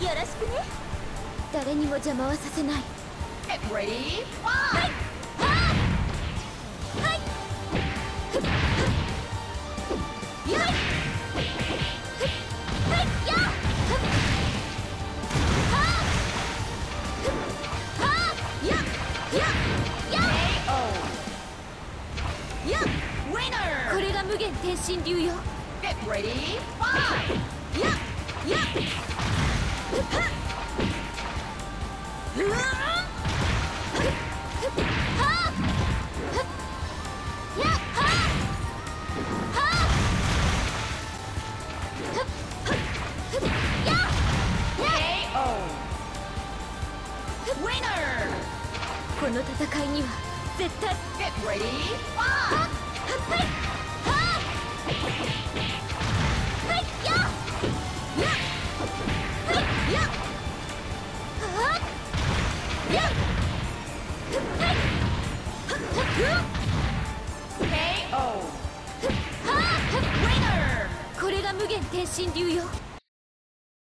よろしくね誰にも邪魔はさせない ready, はい fight! はあはいふっふっやいふっふっやふっはあふっはあややや KO! や Winner! これが無限天神流よ Get ready, fight! ややこの戦いには絶対。Get ready, これが無限天神流よ。